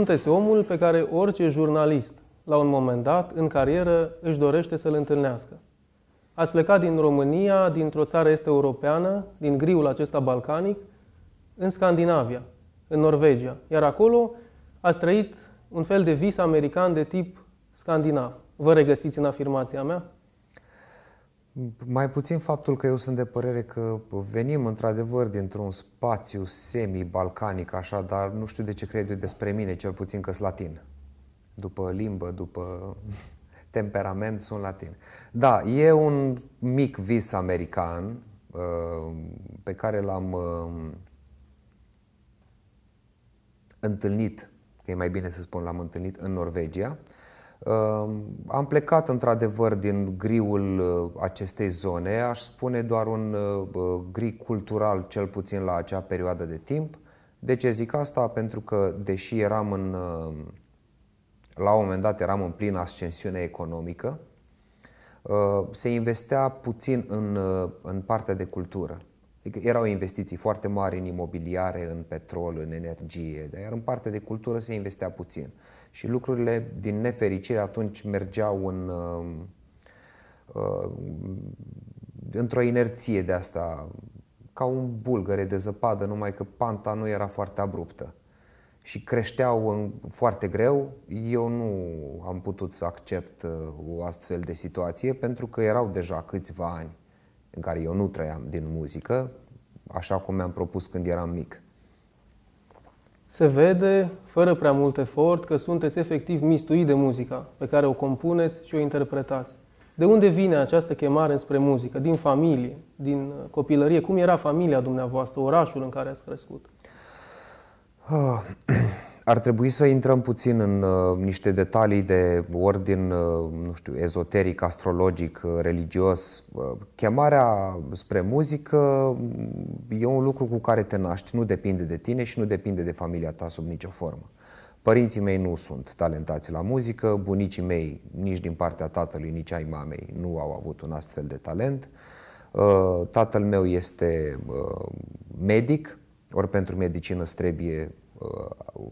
Sunteți omul pe care orice jurnalist, la un moment dat, în carieră, își dorește să-l întâlnească. Ați plecat din România, dintr-o țară este europeană, din griul acesta balcanic, în Scandinavia, în Norvegia. Iar acolo ați trăit un fel de vis american de tip scandinav. Vă regăsiți în afirmația mea? Mai puțin faptul că eu sunt de părere că venim într-adevăr dintr-un spațiu semi-balcanic, așa, dar nu știu de ce cred eu despre mine, cel puțin că sunt latin. După limbă, după temperament, sunt latin. Da, e un mic vis american uh, pe care l-am uh, întâlnit, că e mai bine să spun l-am întâlnit în Norvegia, am plecat într-adevăr din griul uh, acestei zone, aș spune doar un uh, gri cultural, cel puțin la acea perioadă de timp. De ce zic asta? Pentru că, deși eram în, uh, la un moment dat eram în plină ascensiune economică, se investea puțin în, în partea de cultură. Adică erau investiții foarte mari în imobiliare, în petrol, în energie, dar iar în partea de cultură se investea puțin și lucrurile, din nefericire, atunci mergeau în, uh, uh, într-o inerție de asta, ca un bulgăre de zăpadă, numai că panta nu era foarte abruptă și creșteau în, foarte greu. Eu nu am putut să accept uh, o astfel de situație pentru că erau deja câțiva ani în care eu nu trăiam din muzică, așa cum mi-am propus când eram mic se vede, fără prea mult efort, că sunteți efectiv mistuit de muzica pe care o compuneți și o interpretați. De unde vine această chemare spre muzică? Din familie, din copilărie? Cum era familia dumneavoastră, orașul în care ați crescut? Ah, ar trebui să intrăm puțin în uh, niște detalii de ordin, uh, nu știu, ezoteric, astrologic, uh, religios. Uh, chemarea spre muzică e un lucru cu care te naști, nu depinde de tine și nu depinde de familia ta sub nicio formă. Părinții mei nu sunt talentați la muzică, bunicii mei, nici din partea tatălui, nici ai mamei, nu au avut un astfel de talent. Uh, tatăl meu este uh, medic, ori pentru medicină trebuie Uh,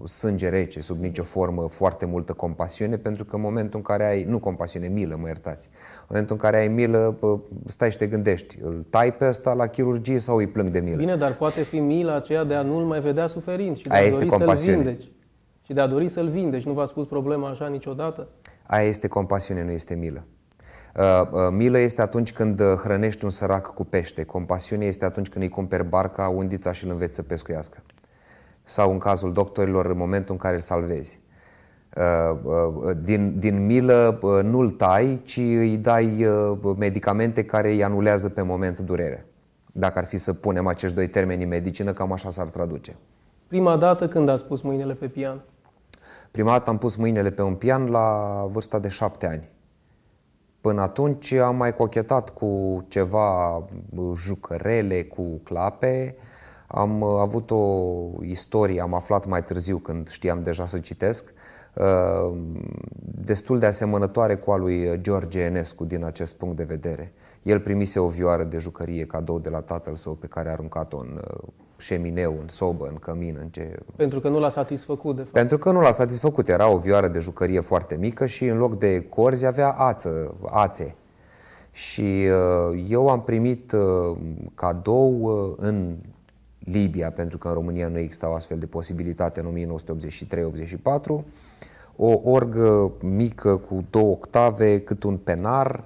sânge rece, sub nicio formă, foarte multă compasiune, pentru că în momentul în care ai, nu compasiune, milă, mă iertați, în momentul în care ai milă, stai și te gândești, îl tai pe ăsta la chirurgie sau îi plâng de milă? Bine, dar poate fi mila aceea de a nu-l mai vedea suferind și de Aia a dori să-l vindeci. Și de a dori să-l vindeci. Nu v-a spus problema așa niciodată? Aia este compasiune, nu este milă. Uh, uh, milă este atunci când hrănești un sărac cu pește. Compasiune este atunci când îi cumperi barca, undița și îl înveți să pescuiască sau în cazul doctorilor în momentul în care îl salvezi. Uh, uh, din, din milă uh, nu-l tai, ci îi dai medicamente care îi anulează pe moment durerea. Dacă ar fi să punem acești doi termeni în medicină, cam așa s-ar traduce. Prima dată când ați pus mâinile pe pian? Prima dată am pus mâinile pe un pian la vârsta de șapte ani. Până atunci am mai cochetat cu ceva jucărele, cu clape, am uh, avut o istorie, am aflat mai târziu când știam deja să citesc, uh, destul de asemănătoare cu a lui George Enescu din acest punct de vedere. El primise o vioară de jucărie cadou de la tatăl său pe care a aruncat-o în uh, șemineu, în sobă, în cămin, în ce... Pentru că nu l-a satisfăcut, de fapt. Pentru că nu l-a satisfăcut. Era o vioară de jucărie foarte mică și în loc de corzi avea ață, ațe. Și eu am primit cadou în Libia, pentru că în România nu exista o astfel de posibilitate în 1983-84, o orgă mică cu două octave, cât un penar,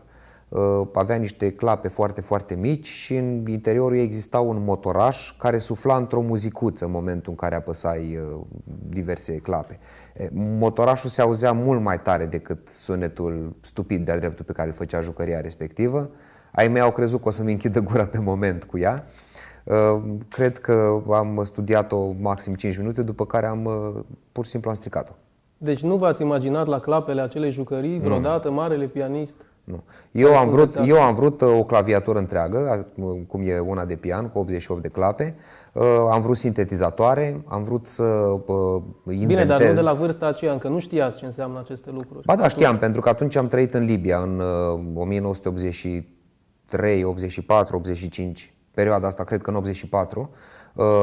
uh, avea niște clape foarte, foarte mici și în interiorul ei exista un motoraș care sufla într-o muzicuță în momentul în care apăsai uh, diverse clape. Motorașul se auzea mult mai tare decât sunetul stupid de-a dreptul pe care îl făcea jucăria respectivă. Ai mei au crezut că o să-mi închidă gura pe moment cu ea Uh, cred că am studiat-o maxim 5 minute, după care am uh, pur și simplu am stricat-o. Deci nu v-ați imaginat la clapele acelei jucării vreodată nu. marele pianist? Nu. Eu am, vrut, eu am vrut uh, o claviatură întreagă, cum e una de pian, cu 88 de clape. Am vrut sintetizatoare, am vrut să inventez... Bine, dar nu de la vârsta aceea, încă nu știați ce înseamnă aceste lucruri. Ba da, știam, pentru că atunci am trăit în Libia, în 1983, 84, 85 perioada asta, cred că în 84,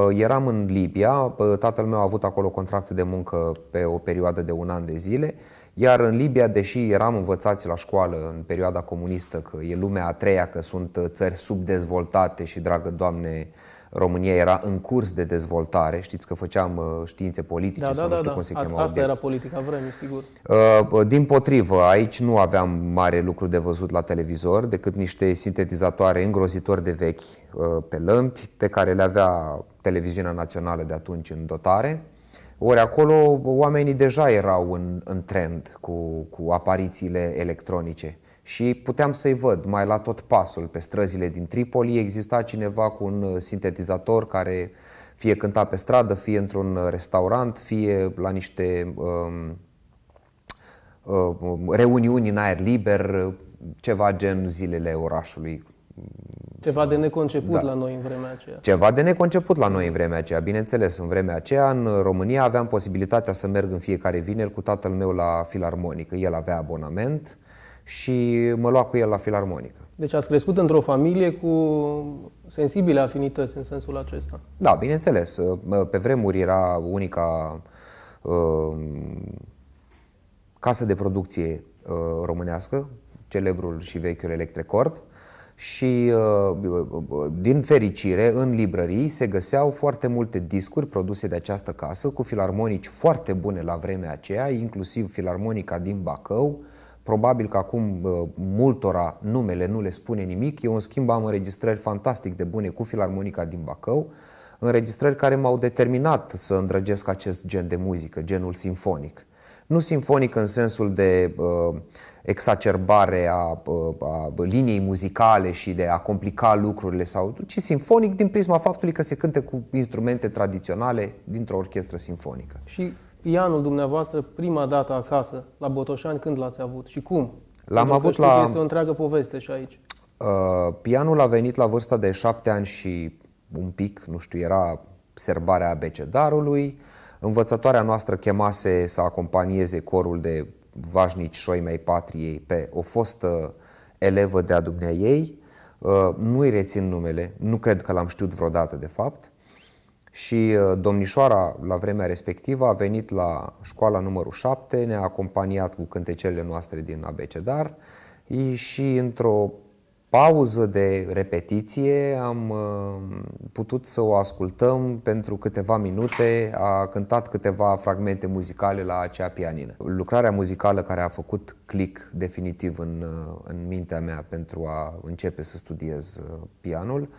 eram în Libia, tatăl meu a avut acolo contract de muncă pe o perioadă de un an de zile iar în Libia, deși eram învățați la școală în perioada comunistă că e lumea a treia, că sunt uh, țări subdezvoltate și, dragă Doamne, România era în curs de dezvoltare, știți că făceam uh, științe politice da, sau da, nu știu da, cum se da. chema Asta obiect. era politica vremii, sigur. Uh, din potrivă, aici nu aveam mare lucru de văzut la televizor decât niște sintetizatoare îngrozitori de vechi pe lămpi pe care le avea televiziunea națională de atunci în dotare ori acolo oamenii deja erau în, în trend cu, cu aparițiile electronice și puteam să-i văd mai la tot pasul pe străzile din Tripoli. Exista cineva cu un sintetizator care fie cânta pe stradă, fie într-un restaurant, fie la niște um, um, reuniuni în aer liber, ceva gen zilele orașului ceva de neconceput da. la noi în vremea aceea. Ceva de neconceput la noi în vremea aceea. Bineînțeles, în vremea aceea, în România, aveam posibilitatea să merg în fiecare vineri cu tatăl meu la filarmonică. El avea abonament și mă lua cu el la filarmonică. Deci ați crescut într-o familie cu sensibile afinități în sensul acesta. Da, bineînțeles. Pe vremuri era unica uh, casă de producție uh, românească, celebrul și vechiul Electrecord și uh, din fericire în librării se găseau foarte multe discuri produse de această casă cu filarmonici foarte bune la vremea aceea, inclusiv filarmonica din Bacău. Probabil că acum uh, multora numele nu le spune nimic. Eu în schimb am înregistrări fantastic de bune cu filarmonica din Bacău, înregistrări care m-au determinat să îndrăgesc acest gen de muzică, genul simfonic. Nu simfonic în sensul de uh, exacerbare a, a liniei muzicale și de a complica lucrurile, sau, ci simfonic din prisma faptului că se cânte cu instrumente tradiționale dintr-o orchestră simfonică. Și pianul dumneavoastră, prima dată acasă, la Botoșani, când l-ați avut și cum? L-am avut la... Este o întreagă poveste și aici. Uh, pianul a venit la vârsta de șapte ani și un pic, nu știu, era serbarea abecedarului. Învățătoarea noastră chemase să acompanieze corul de vașnici șoi mai patriei pe o fostă elevă de-a dumnea ei. Uh, nu-i rețin numele, nu cred că l-am știut vreodată de fapt. Și uh, domnișoara la vremea respectivă a venit la școala numărul 7, ne-a acompaniat cu cântecele noastre din abecedar și într-o pauză de repetiție am uh, putut să o ascultăm pentru câteva minute, a cântat câteva fragmente muzicale la acea pianină. Lucrarea muzicală care a făcut click definitiv în, uh, în mintea mea pentru a începe să studiez uh, pianul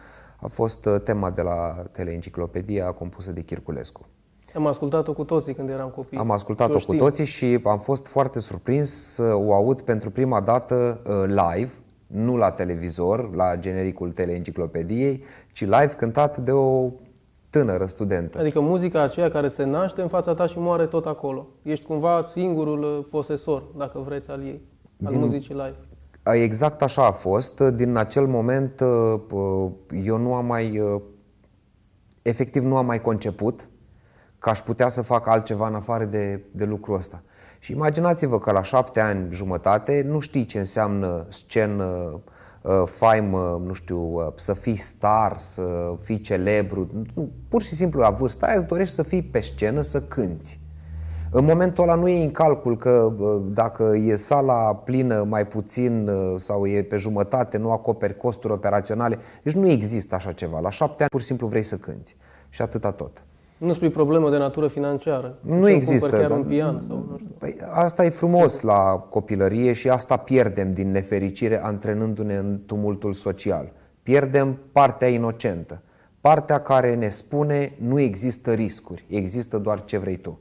a fost tema de la teleenciclopedia compusă de Chirculescu. Am ascultat-o cu toții când eram copii. Am ascultat-o cu toții și am fost foarte surprins să o aud pentru prima dată live, nu la televizor, la genericul teleenciclopediei, ci live cântat de o tânără studentă. Adică muzica aceea care se naște în fața ta și moare tot acolo. Ești cumva singurul uh, posesor, dacă vreți, al ei, al Din... muzicii live. Exact așa a fost. Din acel moment uh, uh, eu nu am mai, efectiv nu am mai conceput că aș putea să fac altceva în afară de, de lucrul ăsta. Și imaginați-vă că la șapte ani jumătate nu știi ce înseamnă scenă, uh, faimă, nu știu, uh, să fii star, să fii celebru. Pur și simplu la vârsta aia îți dorești să fii pe scenă, să cânți. În momentul ăla nu e în calcul că uh, dacă e sala plină mai puțin sau e pe jumătate, nu acoperi costuri operaționale. Deci nu există așa ceva. La șapte ani pur și simplu vrei să cânți. Și atâta tot. Nu spui problemă de natură financiară. Nu există. Chiar dar, un pian sau nu știu. Păi asta e frumos la copilărie și asta pierdem din nefericire antrenându-ne în tumultul social. Pierdem partea inocentă. Partea care ne spune nu există riscuri, există doar ce vrei tu.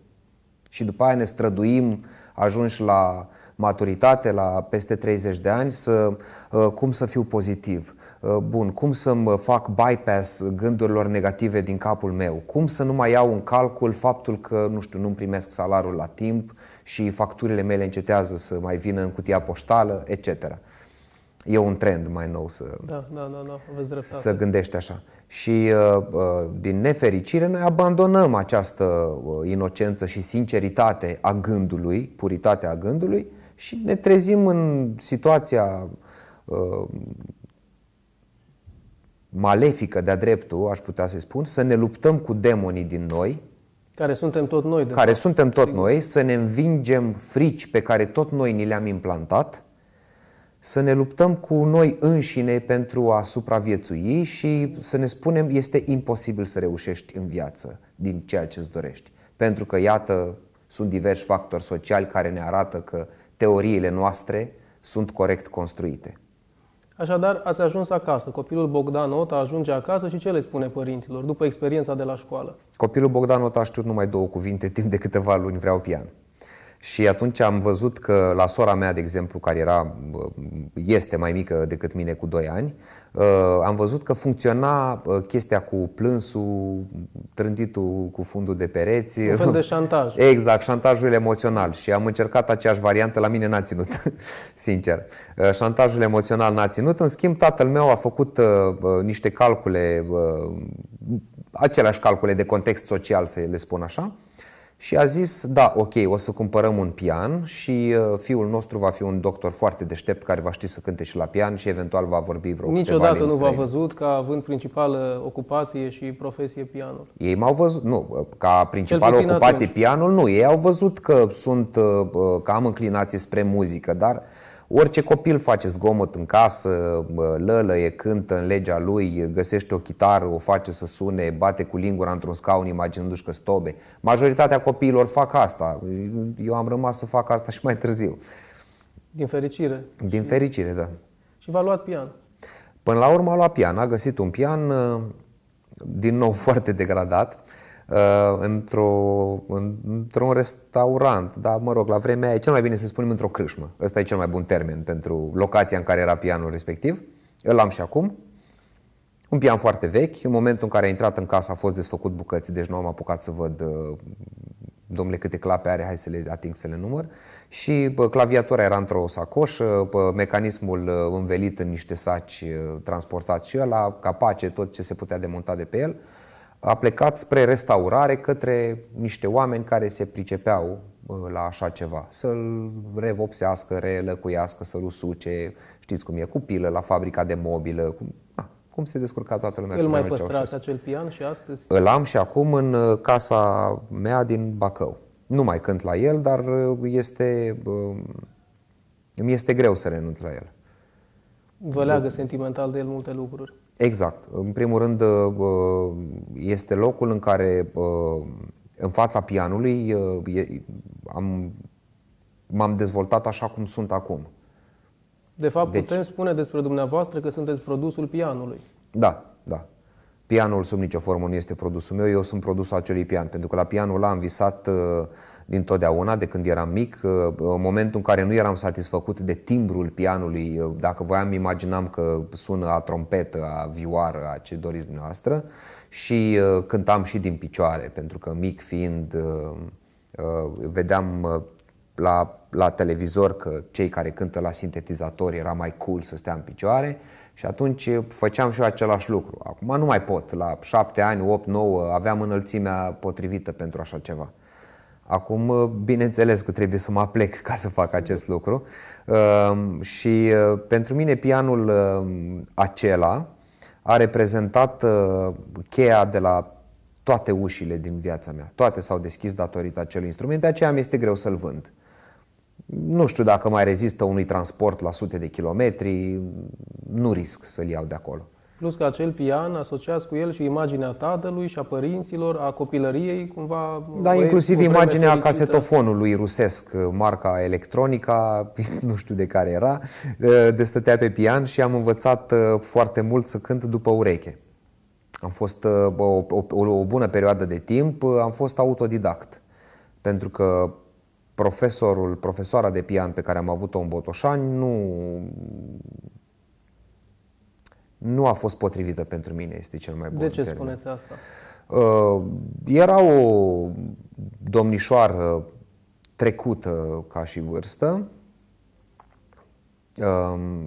Și după aia ne străduim, ajungi la maturitate, la peste 30 de ani, să, uh, cum să fiu pozitiv, Uh, bun, cum să-mi fac bypass gândurilor negative din capul meu? Cum să nu mai iau în calcul faptul că, nu știu, nu-mi primesc salariul la timp și facturile mele încetează să mai vină în cutia poștală, etc. E un trend mai nou să, da, da, da, da. Aveți dreptate. să gândești așa. Și uh, uh, din nefericire noi abandonăm această inocență și sinceritate a gândului, puritatea a gândului și ne trezim în situația malefică de-a dreptul, aș putea să spun, să ne luptăm cu demonii din noi, care suntem tot noi. De care fapt. suntem tot noi, să ne învingem frici pe care tot noi ni le-am implantat, să ne luptăm cu noi înșine pentru a supraviețui și să ne spunem este imposibil să reușești în viață din ceea ce îți dorești. Pentru că, iată, sunt diversi factori sociali care ne arată că teoriile noastre sunt corect construite. Așadar, ați ajuns acasă. Copilul Bogdan Ota ajunge acasă și ce le spune părinților după experiența de la școală? Copilul Bogdan Ota a știut numai două cuvinte timp de câteva luni, vreau pian. Și atunci am văzut că la sora mea, de exemplu, care era, este mai mică decât mine cu 2 ani, uh, am văzut că funcționa uh, chestia cu plânsul, trântitul cu fundul de pereți. Un fel de șantaj. Exact, șantajul emoțional. Și am încercat aceeași variantă, la mine n-a ținut, sincer. Uh, șantajul emoțional n-a ținut, în schimb tatăl meu a făcut niște calcule, aceleași calcule de context social, să le spun așa, și a zis, da, ok, o să cumpărăm un pian și uh, fiul nostru va fi un doctor foarte deștept care va ști să cânte și la pian și eventual va vorbi vreo Niciodată nu v-a văzut ca având principală ocupație și profesie pianul? Ei m-au văzut, nu, ca principală ocupație atunci. pianul, nu. Ei au văzut că sunt, uh, uh, că am înclinație spre muzică, dar Orice copil face zgomot în casă, lălăie, cântă în legea lui, găsește o chitară, o face să sune, bate cu lingura într-un scaun imaginându-și că stobe. Majoritatea copiilor fac asta. Eu am rămas să fac asta și mai târziu. Din fericire. Din fericire, da. Și v-a luat pian. Până la urmă a luat pian. A găsit un pian, din nou foarte degradat, Uh, într-o, într-un restaurant, dar mă rog, la vremea aia e cel mai bine să spunem într-o crâșmă. Ăsta e cel mai bun termen pentru locația în care era pianul respectiv. Îl am și acum. Un pian foarte vechi. În momentul în care a intrat în casă a fost desfăcut bucăți, deci nu am apucat să văd uh, domnule câte clape are, hai să le ating să le număr. Și bă, claviatura era într-o sacoșă, bă, mecanismul uh, învelit în niște saci transportat și ăla, capace, tot ce se putea demonta de pe el a plecat spre restaurare către niște oameni care se pricepeau la așa ceva. Să-l revopsească, relăcuiască, să-l usuce, știți cum e, cu pilă la fabrica de mobilă, cum, a, cum se descurca toată lumea. Îl mai păstrați acel pian și astăzi? Îl am și acum în uh, casa mea din Bacău. Nu mai cânt la el, dar uh, este, mi este greu să renunț la el. Vă leagă sentimental de el multe lucruri. Exact. În primul rând, uh, este locul în care, uh, în fața pianului, uh, am, m-am dezvoltat așa cum sunt acum. De fapt, deci, putem spune despre dumneavoastră că sunteți produsul pianului. Da, da. Pianul sub nicio formă nu este produsul meu, eu sunt produsul acelui pian, pentru că la pianul ăla am visat uh, din totdeauna, de când eram mic, uh, în momentul în care nu eram satisfăcut de timbrul pianului, uh, dacă voiam, imaginam că sună a trompetă, a vioară, a ce doriți dumneavoastră și cântam și din picioare, pentru că mic fiind, vedeam la, la televizor că cei care cântă la sintetizator era mai cool să stea în picioare și atunci făceam și eu același lucru. Acum nu mai pot. La șapte ani, opt, nouă, aveam înălțimea potrivită pentru așa ceva. Acum, bineînțeles că trebuie să mă plec ca să fac acest lucru. Ehm, și eh, pentru mine pianul eh, acela a reprezentat eh, cheia de la toate ușile din viața mea. Toate s-au deschis datorită acelui instrument, de aceea mi este greu să-l vând. Nu știu dacă mai rezistă unui transport la sute de kilometri, nu risc să-l iau de acolo. Plus că acel pian asociați cu el și imaginea tatălui și a părinților, a copilăriei, cumva... Da, inclusiv imaginea casetofonului rusesc, marca Electronica, nu știu de care era, de stătea pe pian și am învățat uh, foarte mult să cânt după ureche. Am fost uh, o, o, o bună perioadă de timp, uh, am fost autodidact. Pentru că profesorul, profesoara de pian pe care am avut-o în Botoșani nu, nu a fost potrivită pentru mine, este cel mai bun De ce termen. spuneți asta? Uh, era o domnișoară trecută ca și vârstă,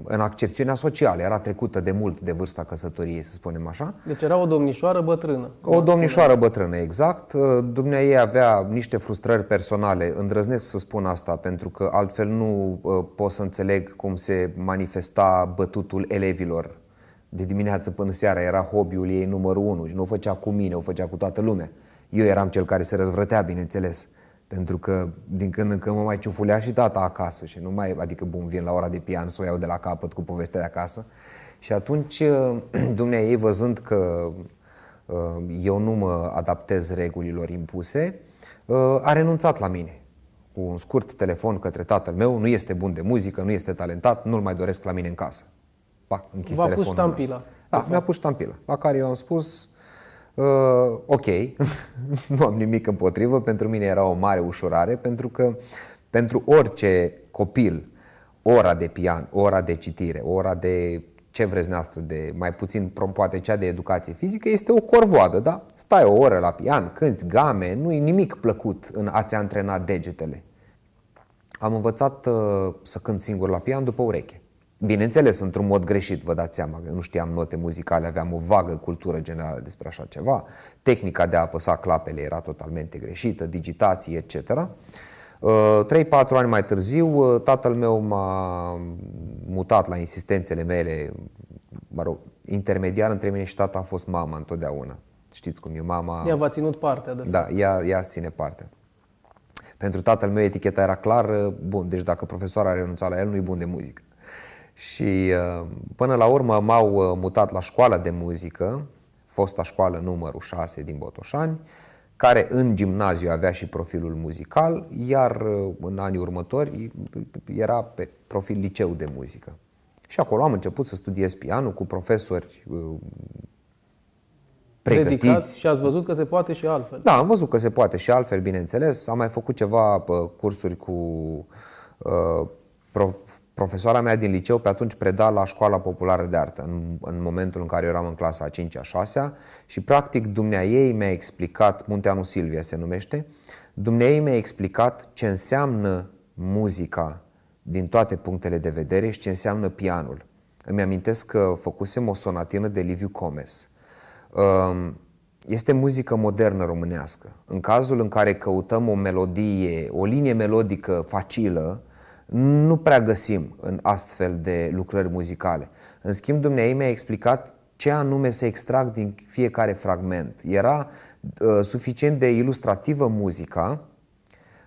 în accepțiunea socială. Era trecută de mult de vârsta căsătoriei, să spunem așa. Deci era o domnișoară bătrână. O domnișoară bătrână, exact. Dumnea ei avea niște frustrări personale, îndrăznesc să spun asta, pentru că altfel nu uh, pot să înțeleg cum se manifesta bătutul elevilor De dimineață până seara era hobby-ul ei numărul unu și nu o făcea cu mine, o făcea cu toată lumea. Eu eram cel care se răzvrătea, bineînțeles. Pentru că din când în când mă mai ciufulea și tata acasă și nu mai, adică bun, vin la ora de pian să o iau de la capăt cu povestea de acasă. Și atunci dumnea ei văzând că uh, eu nu mă adaptez regulilor impuse, uh, a renunțat la mine cu un scurt telefon către tatăl meu, nu este bun de muzică, nu este talentat, nu-l mai doresc la mine în casă. Pa, închis V-a telefonul. pus ștampila. Da, mi-a pus ștampila, la care eu am spus, uh, ok, nu am nimic împotrivă, pentru mine era o mare ușurare, pentru că pentru orice copil, ora de pian, ora de citire, ora de ce vreți noastră de mai puțin, poate cea de educație fizică, este o corvoadă, da? Stai o oră la pian, cânti game, nu e nimic plăcut în a-ți antrena degetele. Am învățat uh, să cânt singur la pian după ureche. Bineînțeles, într-un mod greșit, vă dați seama că nu știam note muzicale, aveam o vagă cultură generală despre așa ceva, tehnica de a apăsa clapele era totalmente greșită, digitații, etc. 3-4 uh, ani mai târziu, uh, tatăl meu m-a mutat la insistențele mele, mă rog, intermediar între mine și tata a fost mama întotdeauna. Știți cum e mama... Ea v-a ținut partea. De da, ea, ea ține partea. Pentru tatăl meu eticheta era clar, bun, deci dacă profesoara a renunțat la el, nu e bun de muzică. Și uh, până la urmă m-au mutat la școala de muzică, fosta școală numărul 6 din Botoșani, care în gimnaziu avea și profilul muzical, iar uh, în anii următori era pe profil liceu de muzică. Și acolo am început să studiez pianul cu profesori uh, pregătiți. Dedicați și ați văzut că se poate și altfel. Da, am văzut că se poate și altfel, bineînțeles. Am mai făcut ceva uh, cursuri cu uh, Profesoara mea din liceu pe atunci preda la școala populară de artă, în, în momentul în care eu eram în clasa a 5-a, 6 și practic dumnea ei mi-a explicat, Munteanu Silvia se numește, dumnea ei mi-a explicat ce înseamnă muzica din toate punctele de vedere și ce înseamnă pianul. Îmi amintesc că făcusem o sonatină de Liviu Comes. Um, este muzică modernă românească. În cazul în care căutăm o melodie, o linie melodică facilă, nu prea găsim în astfel de lucrări muzicale. În schimb, Dumnezeu mi-a explicat ce anume să extrag din fiecare fragment. Era uh, suficient de ilustrativă muzica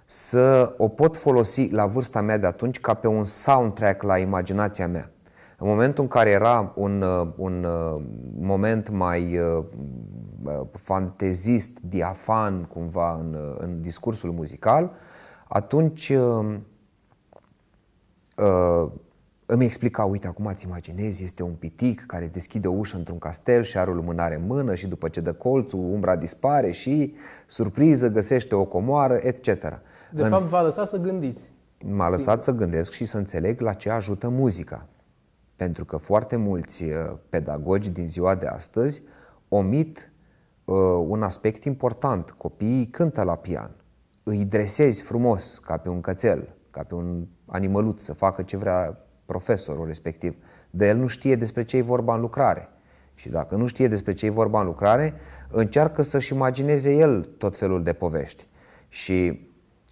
să o pot folosi la vârsta mea de atunci ca pe un soundtrack la imaginația mea. În momentul în care era un, uh, un uh, moment mai uh, fantezist, diafan cumva în, în discursul muzical, atunci uh, îmi explica, uite, acum îți imaginezi, este un pitic care deschide o ușă într-un castel și are o lumânare în mână și după ce dă colțul, umbra dispare și, surpriză, găsește o comoară, etc. De în... fapt, v-a lăsat să gândiți. M-a lăsat să gândesc și să înțeleg la ce ajută muzica. Pentru că foarte mulți uh, pedagogi din ziua de astăzi omit uh, un aspect important. Copiii cântă la pian, îi dresezi frumos, ca pe un cățel, ca pe un animăluț să facă ce vrea profesorul respectiv, dar el nu știe despre ce e vorba în lucrare. Și dacă nu știe despre ce e vorba în lucrare, încearcă să-și imagineze el tot felul de povești. Și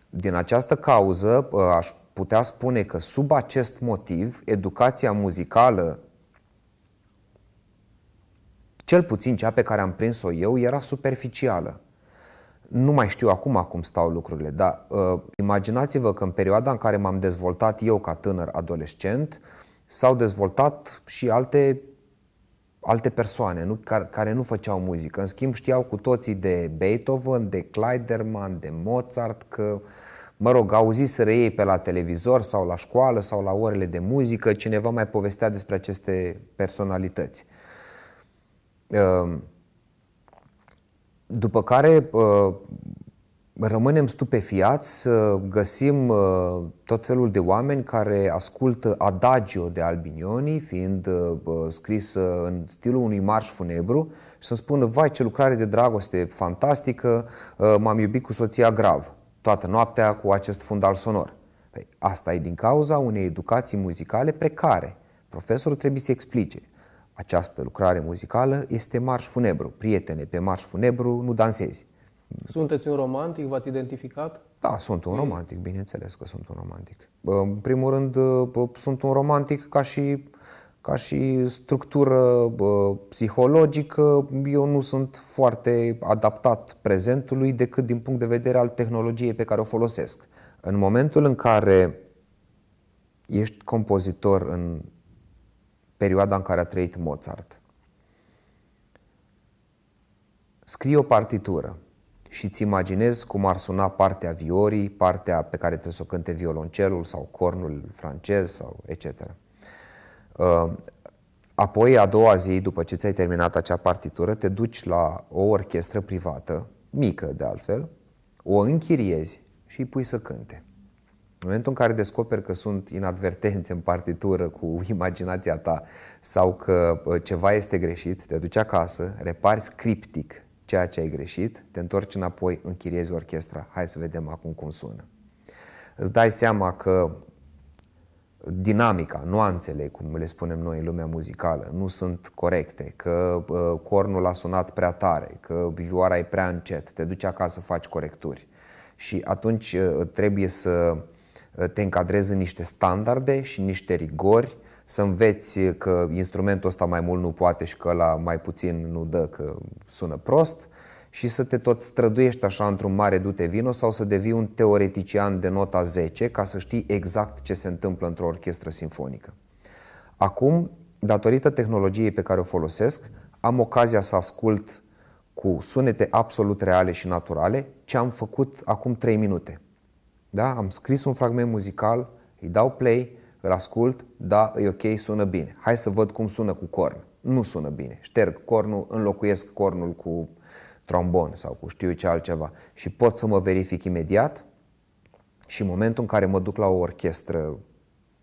din această cauză aș putea spune că sub acest motiv, educația muzicală, cel puțin cea pe care am prins-o eu, era superficială. Nu mai știu acum cum stau lucrurile, dar uh, imaginați-vă că în perioada în care m-am dezvoltat eu ca tânăr adolescent, s-au dezvoltat și alte, alte persoane nu, care, care nu făceau muzică. În schimb, știau cu toții de Beethoven, de Kleiderman, de Mozart, că, mă rog, auziseră ei pe la televizor sau la școală sau la orele de muzică, cineva mai povestea despre aceste personalități. Uh, după care uh, rămânem stupefiați să găsim uh, tot felul de oameni care ascultă Adagio de Albinioni, fiind uh, scris în stilul unui marș funebru și să spună, vai ce lucrare de dragoste fantastică, m-am iubit cu soția grav, toată noaptea cu acest fundal sonor. Păi, asta e din cauza unei educații muzicale precare. Profesorul trebuie să explice această lucrare muzicală este marș funebru. Prietene, pe marș funebru nu dansezi. Sunteți un romantic? V-ați identificat? Da, sunt un romantic, bineînțeles că sunt un romantic. În primul rând, sunt un romantic ca și, ca și structură psihologică, eu nu sunt foarte adaptat prezentului decât din punct de vedere al tehnologiei pe care o folosesc. În momentul în care ești compozitor în perioada în care a trăit Mozart, scrii o partitură și îți imaginezi cum ar suna partea viorii, partea pe care trebuie să o cânte violoncelul sau cornul francez sau etc. Uh, apoi, a doua zi, după ce ți-ai terminat acea partitură, te duci la o orchestră privată, mică de altfel, o închiriezi și îi pui să cânte. În momentul în care descoperi că sunt inadvertențe în partitură cu imaginația ta sau că uh, ceva este greșit, te duci acasă, repari scriptic ceea ce ai greșit, te întorci înapoi, închiriezi orchestra, hai să vedem acum cum sună. Îți dai seama că dinamica, nuanțele, cum le spunem noi în lumea muzicală, nu sunt corecte, că uh, cornul a sunat prea tare, că vioara e prea încet, te duci acasă, faci corecturi. Și atunci uh, trebuie să uh, te încadrezi în niște standarde și niște rigori, să înveți că instrumentul ăsta mai mult nu poate și că la mai puțin nu dă, că sună prost, și să te tot străduiești așa într-un mare dute vino sau să devii un teoretician de nota 10 ca să știi exact ce se întâmplă într-o orchestră sinfonică. Acum, datorită tehnologiei pe care o folosesc, am ocazia să ascult cu sunete absolut reale și naturale ce am făcut acum 3 minute. Da? Am scris un fragment muzical, îi dau play, îl ascult, da, e ok, sună bine. Hai să văd cum sună cu corn. Nu sună bine. Șterg cornul, înlocuiesc cornul cu trombon sau cu știu ce altceva și pot să mă verific imediat și în momentul în care mă duc la o orchestră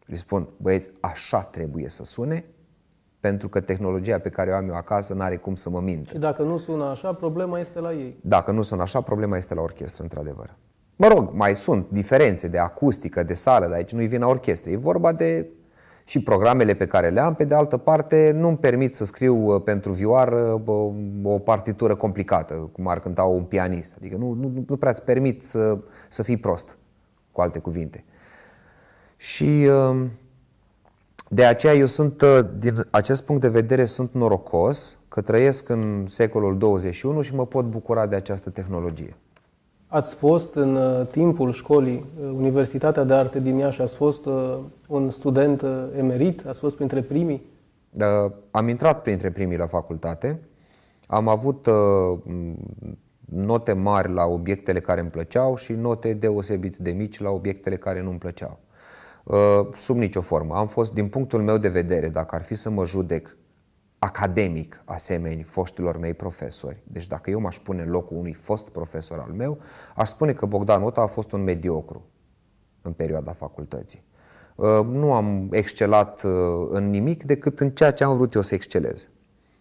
îi spun, băieți, așa trebuie să sune, pentru că tehnologia pe care o am eu acasă nu are cum să mă mintă. Și dacă nu sună așa, problema este la ei. Dacă nu sună așa, problema este la orchestră, într-adevăr. Mă rog, mai sunt diferențe de acustică, de sală, dar aici nu-i vine orchestră. E vorba de și programele pe care le am, pe de altă parte nu-mi permit să scriu uh, pentru vioară o partitură complicată, cum ar cânta un pianist. Adică nu, nu, nu prea îți permit să, să fii prost, cu alte cuvinte. Și uh, de aceea eu sunt, uh, din acest punct de vedere, sunt norocos că trăiesc în secolul 21 și mă pot bucura de această tehnologie. Ați fost în uh, timpul școlii, uh, Universitatea de Arte din Iași, ați fost uh, un student emerit, ați fost printre primii? Am intrat printre primii la facultate, am avut note mari la obiectele care îmi plăceau și note deosebit de mici la obiectele care nu îmi plăceau. Sub nicio formă. Am fost, din punctul meu de vedere, dacă ar fi să mă judec academic asemeni foștilor mei profesori. Deci dacă eu m-aș pune în locul unui fost profesor al meu, aș spune că Bogdan Ota a fost un mediocru în perioada facultății. Uh, nu am excelat uh, în nimic decât în ceea ce am vrut eu să excelez.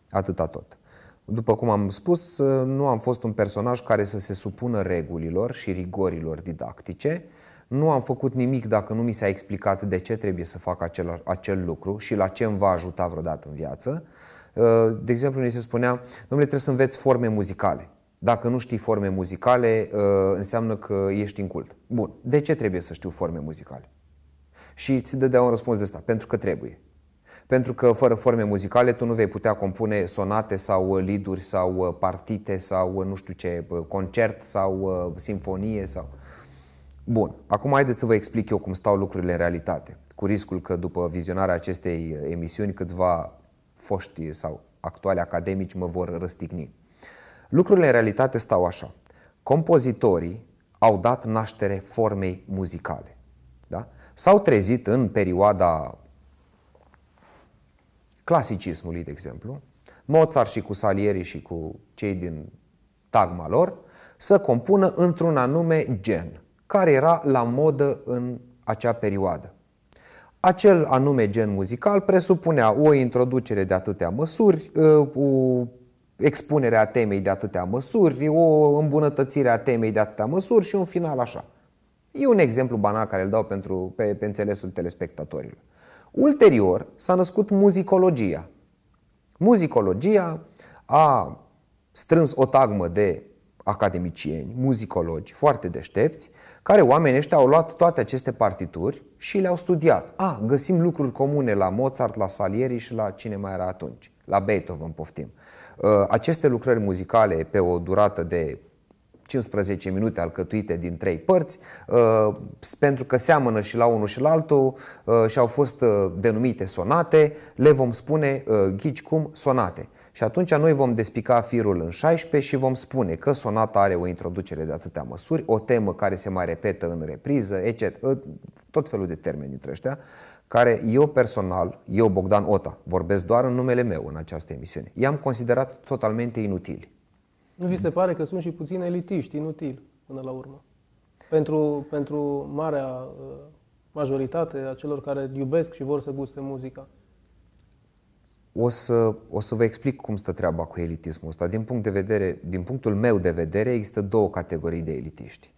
Atâta tot. După cum am spus, uh, nu am fost un personaj care să se supună regulilor și rigorilor didactice. Nu am făcut nimic dacă nu mi s-a explicat de ce trebuie să fac acel, acel lucru și la ce îmi va ajuta vreodată în viață. Uh, de exemplu, ne se spunea, domnule, trebuie să înveți forme muzicale. Dacă nu știi forme muzicale, uh, înseamnă că ești incult. Bun, de ce trebuie să știu forme muzicale? Și îți dădea un răspuns de ăsta, pentru că trebuie. Pentru că fără forme muzicale tu nu vei putea compune sonate sau liduri sau partite sau nu știu ce, concert sau sinfonie sau... Bun, acum haideți să vă explic eu cum stau lucrurile în realitate, cu riscul că după vizionarea acestei emisiuni câțiva foști sau actuali academici mă vor răstigni. Lucrurile în realitate stau așa. Compozitorii au dat naștere formei muzicale. Da? S-au trezit în perioada clasicismului, de exemplu, Mozart și cu Salieri și cu cei din tagma lor, să compună într-un anume gen, care era la modă în acea perioadă. Acel anume gen muzical presupunea o introducere de atâtea măsuri, ă, o expunere a temei de atâtea măsuri, o îmbunătățire a temei de atâtea măsuri și un final așa. E un exemplu banal care îl dau pentru, pe, pe înțelesul telespectatorilor. Ulterior s-a născut muzicologia. Muzicologia a strâns o tagmă de academicieni, muzicologi, foarte deștepți, care oamenii ăștia au luat toate aceste partituri și le-au studiat. A, găsim lucruri comune la Mozart, la Salieri și la cine mai era atunci, la Beethoven, poftim. Uh, aceste lucrări muzicale pe o durată de 15 minute alcătuite din trei părți, uh, pentru că seamănă și la unul și la altul uh, și au fost denumite sonate, le vom spune ghici cum sonate. Și atunci noi vom despica firul în 16 și vom spune că sonata are o introducere de atâtea măsuri, o temă care se mai repetă în repriză, etc. Tot felul de termeni între ăștia, care eu personal, eu Bogdan Ota, vorbesc doar în numele meu în această emisiune, i-am considerat totalmente inutili. Nu vi se pare că sunt și puțin elitiști, inutili, până la urmă? Pentru, pentru marea uh, majoritate a celor care iubesc și vor să guste muzica. O să, o să vă explic cum stă treaba cu elitismul ăsta. Din, punct de vedere, din punctul meu de vedere, există două categorii de elitiști.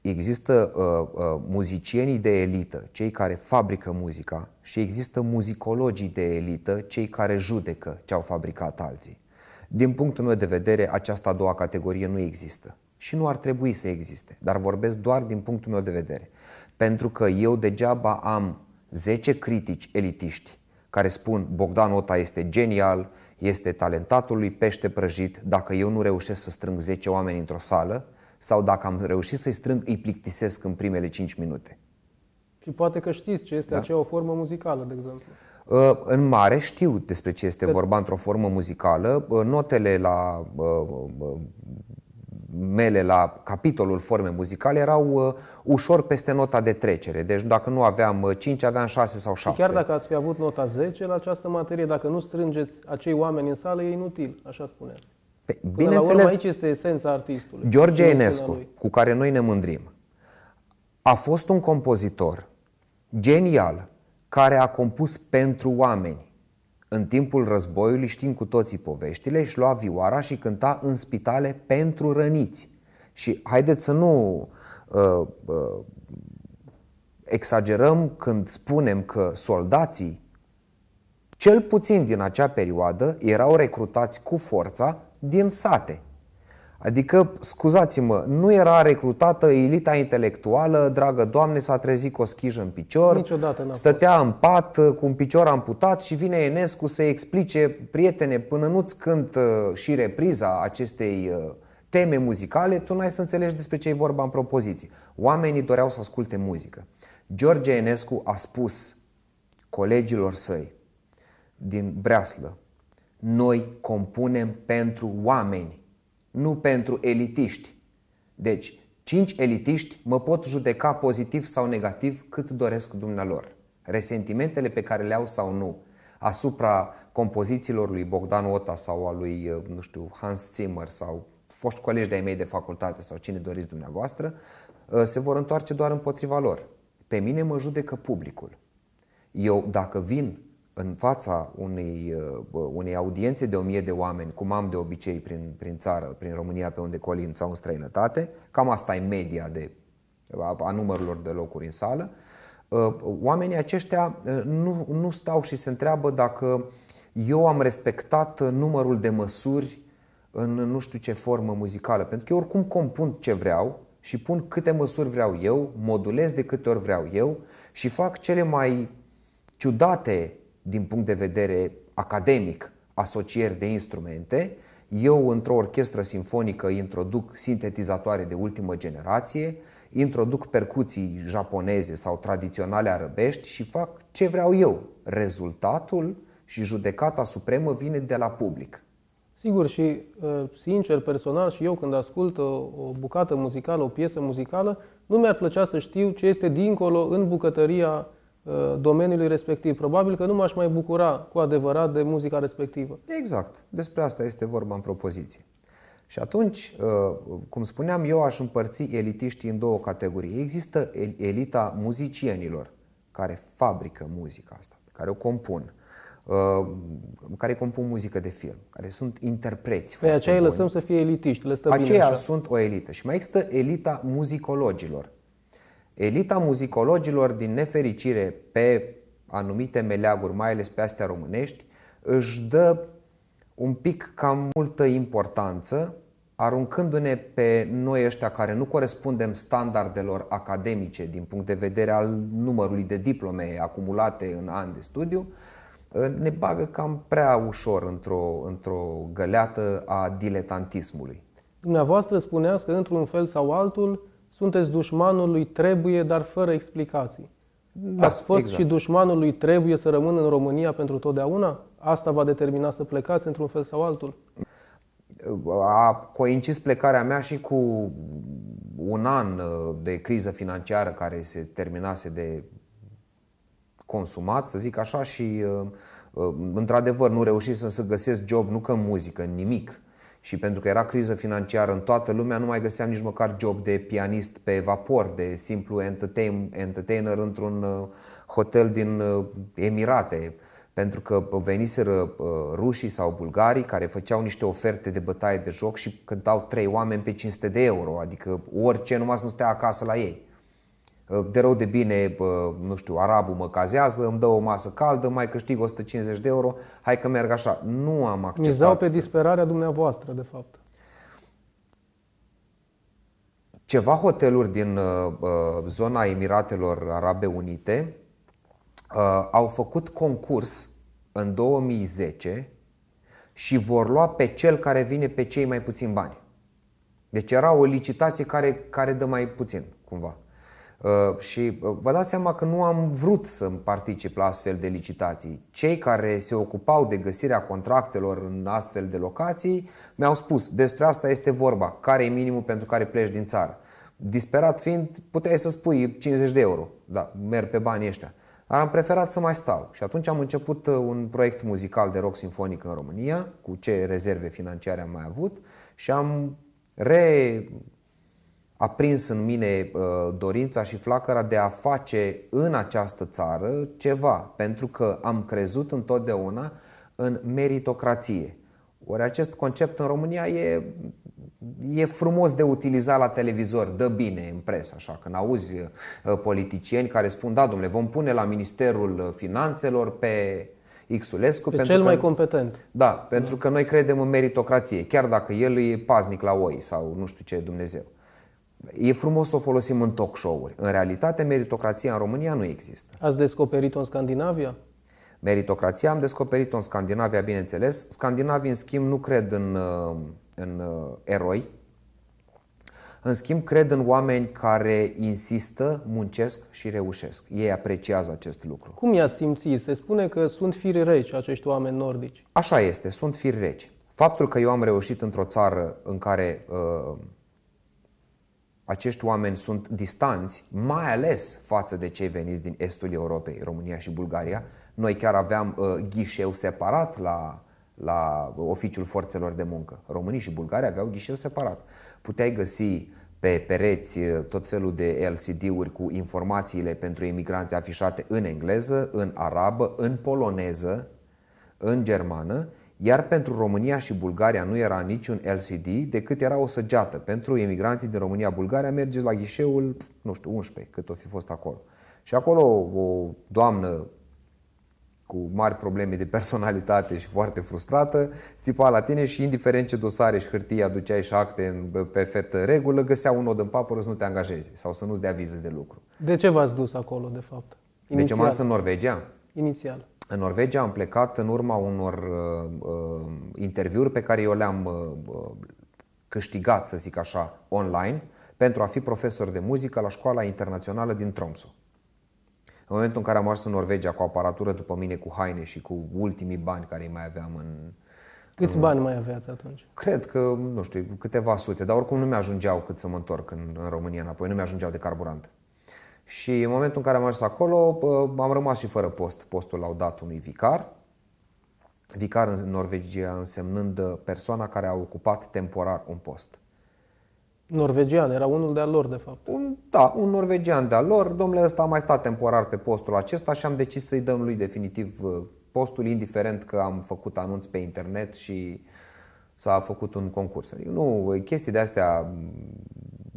Există uh, uh, muzicienii de elită, cei care fabrică muzica, și există muzicologii de elită, cei care judecă ce au fabricat alții. Din punctul meu de vedere, această a doua categorie nu există și nu ar trebui să existe, dar vorbesc doar din punctul meu de vedere. Pentru că eu degeaba am 10 critici elitiști care spun Bogdan Ota este genial, este talentatul lui pește prăjit, dacă eu nu reușesc să strâng 10 oameni într-o sală, sau dacă am reușit să-i strâng, îi plictisesc în primele 5 minute. Și poate că știți ce este da. acea o formă muzicală, de exemplu. Uh, în mare știu despre ce este că... vorba într-o formă muzicală. Uh, notele la uh, mele la capitolul forme muzicale erau uh, ușor peste nota de trecere. Deci dacă nu aveam 5, aveam 6 sau 7. Și chiar dacă ați fi avut nota 10 la această materie, dacă nu strângeți acei oameni în sală, e inutil, așa spune. Pe, bineînțeles, aici este esența artistului. George Enescu, cu care noi ne mândrim, a fost un compozitor genial care a compus pentru oameni. În timpul războiului știm cu toții poveștile, își lua vioara și cânta în spitale pentru răniți. Și haideți să nu uh, uh, exagerăm când spunem că soldații, cel puțin din acea perioadă, erau recrutați cu forța din sate. Adică, scuzați-mă, nu era recrutată elita intelectuală, dragă doamne, s-a trezit cu o schijă în picior, Niciodată stătea fost. în pat cu un picior amputat și vine Enescu să explice, prietene, până nu-ți cânt uh, și repriza acestei uh, teme muzicale, tu n-ai să înțelegi despre ce e vorba în propoziție. Oamenii doreau să asculte muzică. George Enescu a spus colegilor săi din Breaslă, noi compunem pentru oameni nu pentru elitiști. Deci, cinci elitiști mă pot judeca pozitiv sau negativ cât doresc dumnealor. Resentimentele pe care le au sau nu asupra compozițiilor lui Bogdan Ota sau a lui, uh, nu știu, Hans Zimmer sau foști colegi de-ai mei de facultate sau cine doriți dumneavoastră, uh, se vor întoarce doar împotriva lor. Pe mine mă judecă publicul. Eu, dacă vin în fața unei, uh, unei audiențe de o mie de oameni, cum am de obicei prin, prin țară, prin România, pe unde colin sau în străinătate, cam asta e media de, a, a numărurilor de locuri în sală, uh, oamenii aceștia uh, nu, nu stau și se întreabă dacă eu am respectat numărul de măsuri în nu știu ce formă muzicală, pentru că eu oricum compun ce vreau și pun câte măsuri vreau eu, modulez de câte ori vreau eu și fac cele mai ciudate din punct de vedere academic asocieri de instrumente. Eu, într-o orchestră sinfonică, introduc sintetizatoare de ultimă generație, introduc percuții japoneze sau tradiționale arăbești și fac ce vreau eu. Rezultatul și judecata supremă vine de la public. Sigur și, uh, sincer, personal și eu când ascult o, o bucată muzicală, o piesă muzicală, nu mi-ar plăcea să știu ce este dincolo în bucătăria Uh, domeniului respectiv. Probabil că nu m-aș mai bucura cu adevărat de muzica respectivă. Exact. Despre asta este vorba în propoziție. Și atunci, uh, cum spuneam, eu aș împărți elitiștii în două categorii. Există elita muzicienilor care fabrică muzica asta, care o compun, uh, care compun muzică de film, care sunt interpreți Pe aceia lăsăm să fie elitiști, le stă Aceia bine așa. sunt o elită. Și mai există elita muzicologilor, Elita muzicologilor, din nefericire, pe anumite meleaguri, mai ales pe astea românești, își dă un pic cam multă importanță aruncându-ne pe noi ăștia care nu corespundem standardelor academice din punct de vedere al numărului de diplome acumulate în ani de studiu, ne bagă cam prea ușor într-o, într-o găleată a diletantismului. Dumneavoastră spuneați că, într-un fel sau altul, sunteți dușmanul lui trebuie, dar fără explicații. Da, Ați fost exact. și dușmanul lui trebuie să rămână în România pentru totdeauna? Asta va determina să plecați într-un fel sau altul? A coincis plecarea mea și cu un an uh, de criză financiară care se terminase de consumat, să zic așa, și uh, uh, într-adevăr nu reușisem să găsesc job, nu că în muzică, în nimic. Și pentru că era criză financiară în toată lumea, nu mai găseam nici măcar job de pianist pe vapor, de simplu entertain, entertainer într-un uh, hotel din Emirate. Pentru că veniseră rușii sau bulgarii care făceau niște oferte de bătaie de joc și cântau trei oameni pe 500 de euro, adică orice numai să nu stea acasă la ei de rău de bine, nu știu, arabul mă cazează, îmi dă o masă caldă, mai câștig 150 de euro, hai că merg așa. Nu am acceptat. Mizau pe disperarea dumneavoastră, de fapt. Ceva hoteluri din uh, zona Emiratelor Arabe Unite uh, au făcut concurs în 2010 și vor lua pe cel care vine pe cei mai puțini bani. Deci era o licitație care, care dă mai puțin, cumva. Uh, și uh, vă dați seama că nu am vrut să particip la astfel de licitații. Cei care se ocupau de găsirea contractelor în astfel de locații mi-au spus despre asta este vorba, care e minimul pentru care pleci din țară. Disperat fiind, puteai să spui 50 de euro, da, merg pe banii ăștia. Dar am preferat să mai stau și atunci am început uh, un proiect muzical de rock sinfonic în România, cu ce rezerve financiare am mai avut și am re a prins în mine uh, dorința și flacăra de a face în această țară ceva, pentru că am crezut întotdeauna în meritocrație. Ori acest concept în România e, e frumos de utilizat la televizor, dă bine în presă, așa, când auzi uh, politicieni care spun, da, domnule, vom pune la Ministerul Finanțelor pe Xulescu. Pe pentru cel că, mai competent. Da, pentru că noi credem în meritocrație, chiar dacă el e paznic la oi sau nu știu ce Dumnezeu. E frumos să o folosim în talk show-uri. În realitate, meritocrația în România nu există. Ați descoperit-o în Scandinavia? Meritocrația am descoperit-o în Scandinavia, bineînțeles. Scandinavii, în schimb, nu cred în, uh, în uh, eroi. În schimb, cred în oameni care insistă, muncesc și reușesc. Ei apreciază acest lucru. Cum i-ați simțit? Se spune că sunt firi reci acești oameni nordici. Așa este, sunt firi reci. Faptul că eu am reușit într-o țară în care uh, acești oameni sunt distanți, mai ales față de cei veniți din estul Europei, România și Bulgaria. Noi chiar aveam uh, ghișeu separat la, la oficiul forțelor de muncă. Românii și Bulgaria aveau ghișeu separat. Puteai găsi pe pereți uh, tot felul de LCD-uri cu informațiile pentru emigranți afișate în engleză, în arabă, în poloneză, în germană iar pentru România și Bulgaria nu era niciun LCD decât era o săgeată. Pentru emigranții din România-Bulgaria mergeți la ghișeul, nu știu, 11, cât o fi fost acolo. Și acolo o doamnă cu mari probleme de personalitate și foarte frustrată, țipa la tine și indiferent ce dosare și hârtie aduceai și acte în perfectă regulă, găsea un nod în papură să nu te angajeze sau să nu-ți dea vize de lucru. De ce v-ați dus acolo, de fapt? Inițial. De ce m-am în Norvegia? Inițial. În Norvegia am plecat în urma unor uh, uh, interviuri pe care eu le-am uh, uh, câștigat, să zic așa, online, pentru a fi profesor de muzică la școala internațională din Tromsø. În momentul în care am mers în Norvegia cu aparatură după mine, cu haine și cu ultimii bani care îi mai aveam în... Câți în... bani mai aveați atunci? Cred că, nu știu, câteva sute, dar oricum nu mi-ajungeau cât să mă întorc în, în România înapoi, nu mi-ajungeau de carburant. Și în momentul în care am mers acolo, am rămas și fără post. Postul l-au dat unui vicar. Vicar în Norvegia însemnând persoana care a ocupat temporar un post. Norvegian, era unul de-al lor, de fapt. Un, da, un norvegian de-al lor. Domnule ăsta a mai stat temporar pe postul acesta și am decis să-i dăm lui definitiv uh, postul, indiferent că am făcut anunț pe internet și s-a făcut un concurs. Adică nu, chestii de astea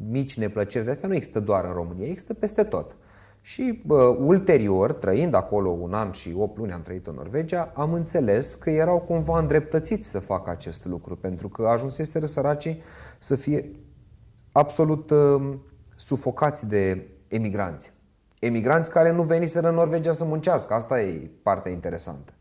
mici neplăceri de astea nu există doar în România, există peste tot. Și bă, ulterior, trăind acolo un an și 8 luni am trăit în Norvegia, am înțeles că erau cumva îndreptățiți să facă acest lucru, pentru că ajunseseră săracii să fie absolut uh, sufocați de emigranți. Emigranți care nu veniseră în Norvegia să muncească. Asta e partea interesantă.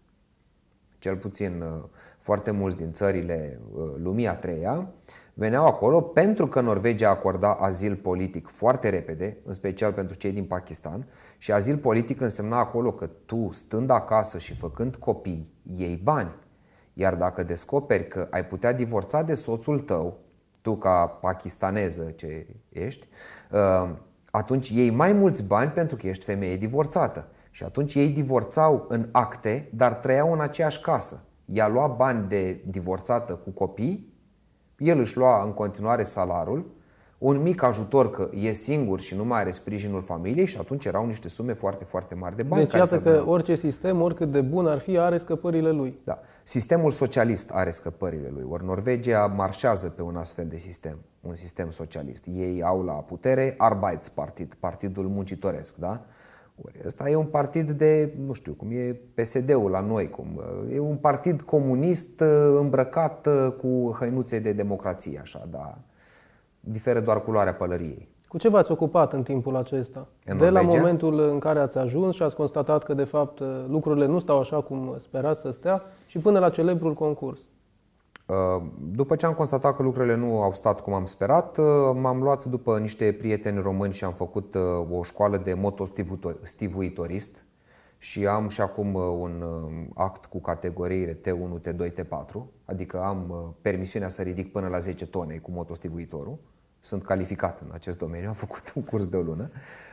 Cel puțin uh, foarte mulți din țările uh, lumii a treia veneau acolo pentru că Norvegia acorda azil politic foarte repede, în special pentru cei din Pakistan, și azil politic însemna acolo că tu, stând acasă și făcând copii, iei bani. Iar dacă descoperi că ai putea divorța de soțul tău, tu ca pakistaneză ce ești, uh, atunci iei mai mulți bani pentru că ești femeie divorțată. Și atunci ei divorțau în acte, dar trăiau în aceeași casă. Ea lua bani de divorțată cu copii, el își lua în continuare salarul, un mic ajutor că e singur și nu mai are sprijinul familiei și atunci erau niște sume foarte, foarte mari de bani. Deci iată că orice sistem, oricât de bun ar fi, are scăpările lui. Da. Sistemul socialist are scăpările lui, ori Norvegia marșează pe un astfel de sistem, un sistem socialist. Ei au la putere Arbeitspartid, Partidul Muncitoresc, da? Ori ăsta e un partid de, nu știu, cum e PSD-ul la noi, cum e un partid comunist uh, îmbrăcat uh, cu hăinuțe de democrație, așa, da. Diferă doar culoarea pălăriei. Cu ce v-ați ocupat în timpul acesta? În de la Norvegia? momentul în care ați ajuns și ați constatat că, de fapt, lucrurile nu stau așa cum sperați să stea și până la celebrul concurs. Uh, după ce am constatat că lucrurile nu au stat cum am sperat, uh, m-am luat după niște prieteni români și am făcut uh, o școală de motostivuitorist și am și acum un act cu categoriile T1, T2, T4, adică am permisiunea să ridic până la 10 tone cu motostivuitorul. Sunt calificat în acest domeniu, am făcut un curs de o lună.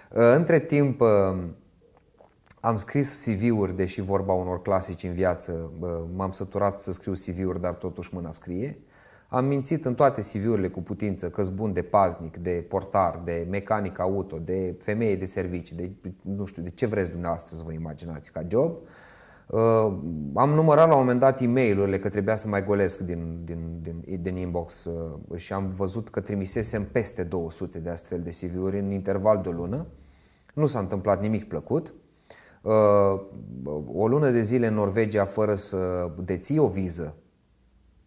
Între timp, am scris CV-uri, deși vorba unor clasici în viață, m-am săturat să scriu CV-uri, dar totuși mâna scrie. Am mințit în toate CV-urile cu putință că bun de paznic, de portar, de mecanic auto, de femeie de servicii, de nu știu, de ce vreți dumneavoastră să vă imaginați ca job. Uh, am numărat la un moment dat e mail că trebuia să mai golesc din, din, din, din inbox uh, și am văzut că trimisesem peste 200 de astfel de CV-uri în interval de o lună. Nu s-a întâmplat nimic plăcut. Uh, o lună de zile în Norvegia fără să deții o viză,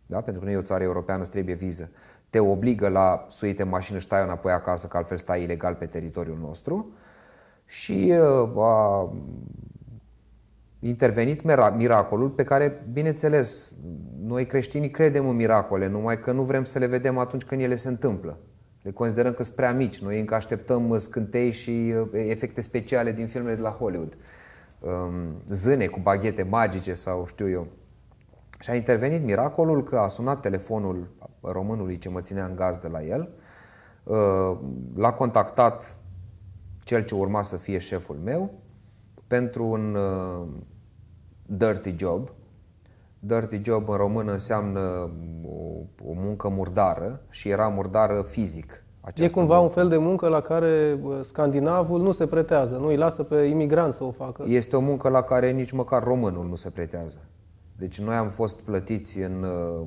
da? pentru că nu e o țară europeană, îți trebuie viză, te obligă la suite mașină și stai înapoi acasă, că altfel stai ilegal pe teritoriul nostru. Și uh, a intervenit miracolul pe care, bineînțeles, noi creștinii credem în miracole, numai că nu vrem să le vedem atunci când ele se întâmplă. Le considerăm că sunt prea mici. Noi încă așteptăm scântei și uh, efecte speciale din filmele de la Hollywood. Um, zâne cu baghete magice sau știu eu. Și a intervenit miracolul că a sunat telefonul românului ce mă ținea în gaz de la el, uh, l-a contactat cel ce urma să fie șeful meu pentru un uh, dirty job. Dirty job în română înseamnă o, o muncă murdară și era murdară fizic. E cumva muncă. un fel de muncă la care scandinavul nu se pretează, nu îi lasă pe imigranți să o facă. Este o muncă la care nici măcar românul nu se pretează. Deci noi am fost plătiți în, uh,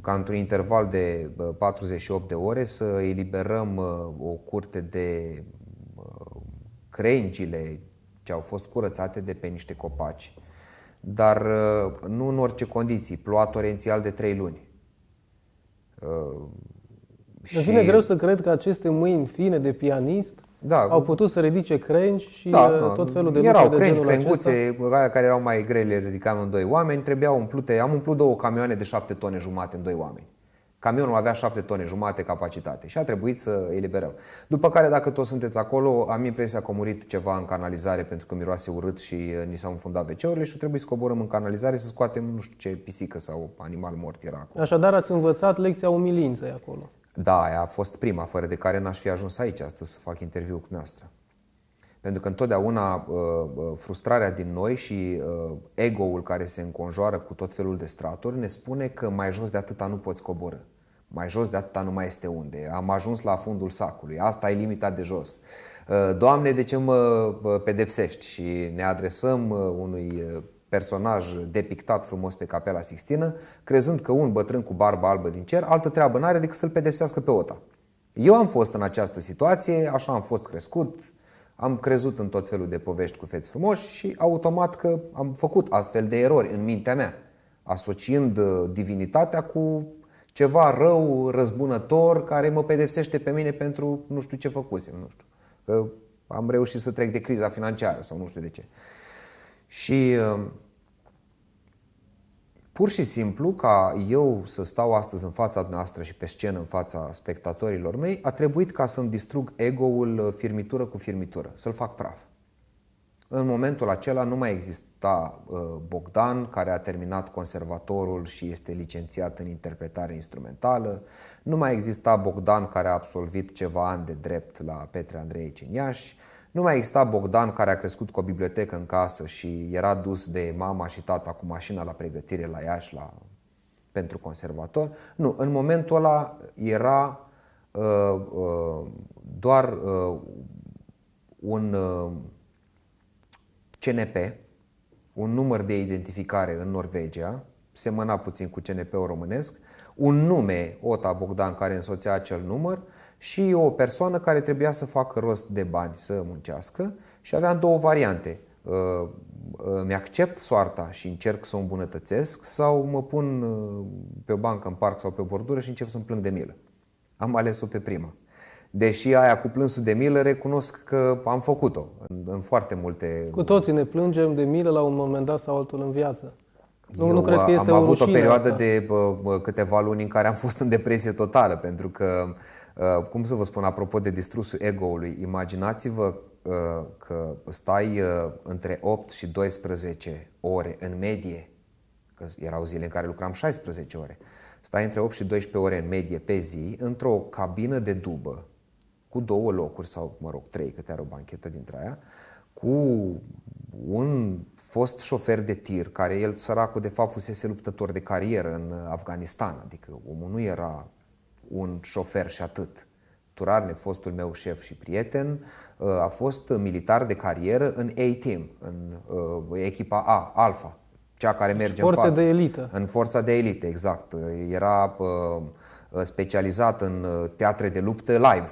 ca într-un interval de 48 de ore să eliberăm uh, o curte de uh, crengile ce au fost curățate de pe niște copaci, dar nu în orice condiții, ploua torențial de 3 luni și... vine greu să cred că aceste mâini fine de pianist da, au putut să ridice crengi și da, uh, da. tot felul de Erau de crengi, crenguțe, acesta. care erau mai grele, le ridicam în doi oameni, trebuiau umplute, am umplut două camioane de șapte tone jumate în doi oameni. Camionul avea 7 tone jumate capacitate și a trebuit să eliberăm. După care, dacă toți sunteți acolo, am impresia că a murit ceva în canalizare pentru că miroase urât și uh, ni s-au înfundat wc și trebuie să coborăm în canalizare să scoatem nu știu ce pisică sau animal mort era acolo. Așadar ați învățat lecția umilinței acolo. Da, aia a fost prima, fără de care n-aș fi ajuns aici astăzi să fac interviu cu noastră. Pentru că întotdeauna uh, uh, frustrarea din noi și uh, ego-ul care se înconjoară cu tot felul de straturi ne spune că mai jos de atâta nu poți coborâ. Mai jos de atâta nu mai este unde. Am ajuns la fundul sacului. Asta e limita de jos. Doamne, de ce mă pedepsești? Și ne adresăm unui personaj depictat frumos pe capela Sixtină, crezând că un bătrân cu barbă albă din cer, altă treabă n-are decât să-l pedepsească pe Ota. Eu am fost în această situație, așa am fost crescut, am crezut în tot felul de povești cu feți frumoși și automat că am făcut astfel de erori în mintea mea, asociind uh, divinitatea cu ceva rău, răzbunător, care mă pedepsește pe mine pentru nu știu ce făcusem, nu știu. Că am reușit să trec de criza financiară sau nu știu de ce. Și uh, pur și simplu, ca eu să stau astăzi în fața noastră și pe scenă în fața spectatorilor mei, a trebuit ca să-mi distrug ego-ul uh, firmitură cu firmitură, să-l fac praf. În momentul acela nu mai exista uh, Bogdan, care a terminat conservatorul și este licențiat în interpretare instrumentală. Nu mai exista Bogdan, care a absolvit ceva ani de drept la Petre Andrei Ciniași. Nu mai exista Bogdan, care a crescut cu o bibliotecă în casă și era dus de mama și tata cu mașina la pregătire la Iași la, pentru conservator. Nu, în momentul ăla era uh, uh, doar uh, un... Uh, CNP, un număr de identificare în Norvegia, semăna puțin cu CNP-ul românesc, un nume, Ota Bogdan, care însoțea acel număr și o persoană care trebuia să facă rost de bani să muncească și aveam două variante. Uh, uh, mi-accept soarta și încerc să o îmbunătățesc sau mă pun uh, pe o bancă în parc sau pe o bordură și încep să-mi plâng de milă. Am ales-o pe prima. Deși aia cu plânsul de milă recunosc că am făcut-o în, în foarte multe... Cu toții ne plângem de milă la un moment dat sau altul în viață. Nu, Eu nu cred că este am o avut o perioadă asta. de bă, câteva luni în care am fost în depresie totală, pentru că, cum să vă spun, apropo de distrusul ego-ului, imaginați-vă că stai între 8 și 12 ore în medie, că erau zile în care lucram 16 ore, stai între 8 și 12 ore în medie pe zi, într-o cabină de dubă, cu două locuri sau, mă rog, trei, câte are o banchetă dintre aia, cu un fost șofer de tir, care el, săracul, de fapt, fusese luptător de carieră în Afganistan, adică omul nu era un șofer și atât. Turarne, fostul meu șef și prieten, a fost militar de carieră în A-Team, în uh, echipa A, Alpha, cea care merge Forțe în față. de elită. În forța de elită, exact. Era uh, specializat în uh, teatre de luptă live.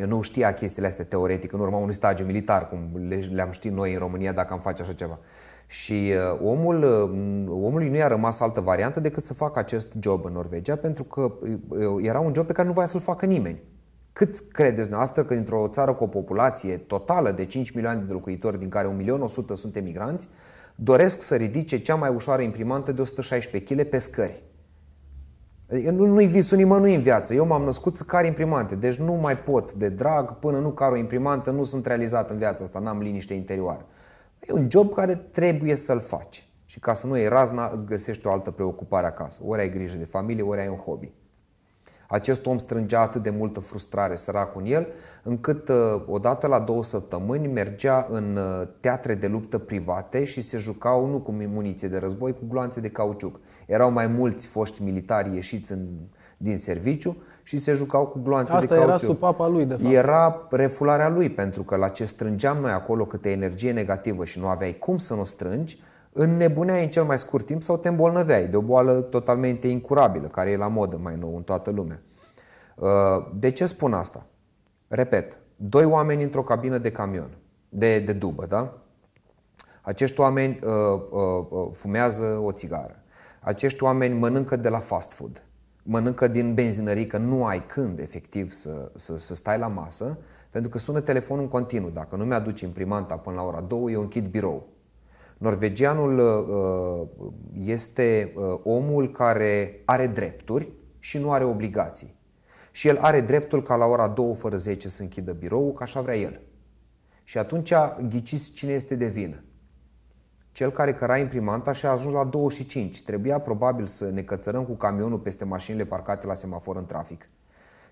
Eu nu știa chestiile astea teoretic în urma unui stagiu militar, cum le-am știt noi în România dacă am face așa ceva. Și uh, omul, uh, omului nu i-a rămas altă variantă decât să facă acest job în Norvegia, pentru că uh, era un job pe care nu voia să-l facă nimeni. Cât credeți noastră că dintr-o țară cu o populație totală de 5 milioane de locuitori, din care 1.100.000 sunt emigranți, doresc să ridice cea mai ușoară imprimantă de 116 kg pe scări? Adică nu, nu-i visul nimănui în viață. Eu m-am născut să car imprimante, deci nu mai pot de drag până nu car o imprimantă, nu sunt realizat în viața asta, n-am liniște interioară. E un job care trebuie să-l faci. Și ca să nu iei razna, îți găsești o altă preocupare acasă. Ori ai grijă de familie, ori ai un hobby. Acest om strângea atât de multă frustrare săracul în el, încât uh, odată la două săptămâni mergea în uh, teatre de luptă private și se jucau nu cu muniție de război, cu gloanțe de cauciuc. Erau mai mulți foști militari ieșiți în, din serviciu și se jucau cu gloanțe Asta de cauciuc. era supapa lui, de fapt. Era refularea lui, pentru că la ce strângeam noi acolo câte energie negativă și nu aveai cum să nu o strângi, înnebuneai în cel mai scurt timp sau te îmbolnăveai de o boală totalmente incurabilă, care e la modă mai nou în toată lumea. Uh, de ce spun asta? Repet, doi oameni într-o cabină de camion, de, de dubă, da? Acești oameni uh, uh, uh, fumează o țigară. Acești oameni mănâncă de la fast food. Mănâncă din benzinării, că nu ai când efectiv să, să, să stai la masă, pentru că sună telefonul în continuu. Dacă nu mi-aduci imprimanta până la ora 2, eu închid birou. Norvegianul uh, este uh, omul care are drepturi și nu are obligații. Și el are dreptul ca la ora 2 fără 10 să închidă biroul, că așa vrea el. Și atunci ghiciți cine este de vină. Cel care căra imprimanta și a ajuns la 25. Trebuia probabil să ne cățărăm cu camionul peste mașinile parcate la semafor în trafic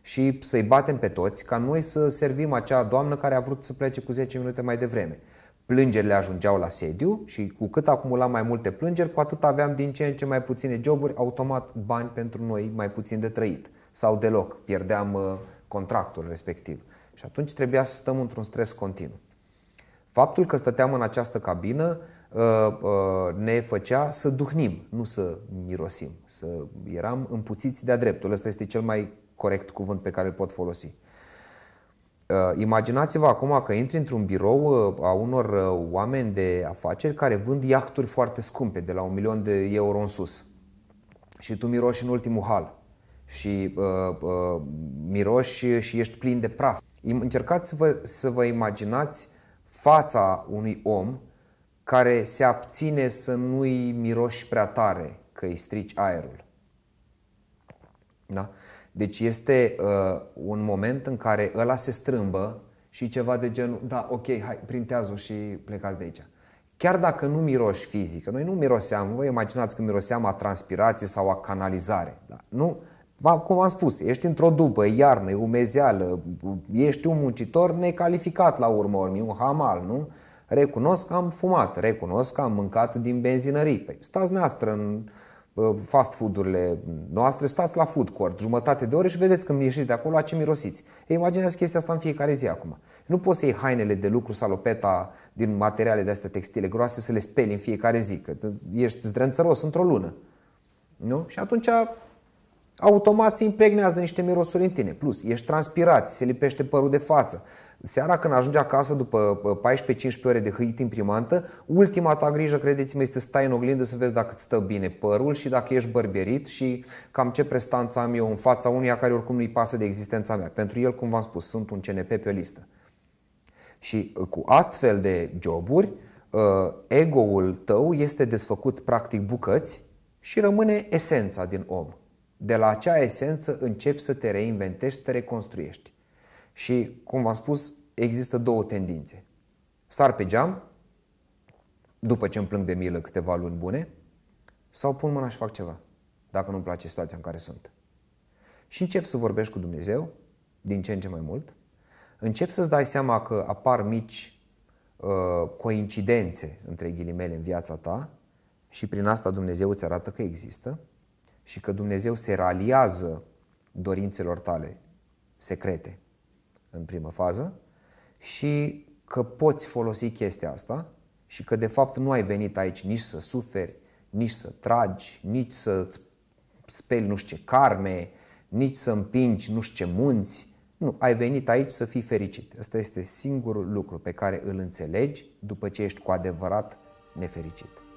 și să-i batem pe toți ca noi să servim acea doamnă care a vrut să plece cu 10 minute mai devreme plângerile ajungeau la sediu și cu cât acumulam mai multe plângeri, cu atât aveam din ce în ce mai puține joburi, automat bani pentru noi mai puțin de trăit sau deloc, pierdeam uh, contractul respectiv. Și atunci trebuia să stăm într-un stres continuu. Faptul că stăteam în această cabină uh, uh, ne făcea să duhnim, nu să mirosim. Să eram împuțiți de-a dreptul. Ăsta este cel mai corect cuvânt pe care îl pot folosi. imaginați-vă acum că intri într-un birou a unor oameni de afaceri care vând iahturi foarte scumpe, de la un milion de euro în sus. Și tu miroși în ultimul hal și uh, uh, miroși și ești plin de praf. Încercați să vă, să vă imaginați fața unui om care se abține să nu-i miroși prea tare, că îi strici aerul. Da? Deci este uh, un moment în care ăla se strâmbă și ceva de genul, da, ok, hai, printează și plecați de aici. Chiar dacă nu miroși fizic, noi nu miroseam, vă imaginați că miroseam a transpirație sau a canalizare. Da? Nu, cum am spus, ești într-o după, e iarnă, e umezeală, ești un muncitor necalificat la urmă urmii, un hamal, nu? Recunosc că am fumat, recunosc că am mâncat din benzinării. Păi stați neastră în fast food-urile noastre, stați la food court jumătate de ore și vedeți când ieșiți de acolo la ce mirosiți. Ei, imaginează chestia asta în fiecare zi acum. Nu poți să iei hainele de lucru, salopeta din materiale de astea textile groase să le speli în fiecare zi, că ești zdrențăros într-o lună. Nu? Și atunci automat se impregnează niște mirosuri în tine. Plus, ești transpirat, se lipește părul de față. Seara când ajungi acasă după 14-15 ore de hâit imprimantă, ultima ta grijă, credeți-mă, este să stai în oglindă să vezi dacă îți stă bine părul și dacă ești bărbierit și cam ce prestanță am eu în fața unuia care oricum nu-i pasă de existența mea. Pentru el, cum v-am spus, sunt un CNP pe o listă. Și uh, cu astfel de joburi, uh, ego-ul tău este desfăcut practic bucăți și rămâne esența din om. De la acea esență începi să te reinventezi, să te reconstruiești. Și, cum v-am spus, există două tendințe. Sar pe geam, după ce îmi plâng de milă câteva luni bune, sau pun mâna și fac ceva, dacă nu-mi place situația în care sunt. Și încep să vorbești cu Dumnezeu, din ce în ce mai mult, încep să-ți dai seama că apar mici uh, coincidențe, între ghilimele, în viața ta și prin asta Dumnezeu îți arată că există și că Dumnezeu se raliază dorințelor tale secrete în primă fază și că poți folosi chestia asta și că de fapt nu ai venit aici nici să suferi, nici să tragi, nici să speli nu știu ce carme, nici să împingi nu știu ce munți. Nu, ai venit aici să fii fericit. Ăsta este singurul lucru pe care îl înțelegi după ce ești cu adevărat nefericit.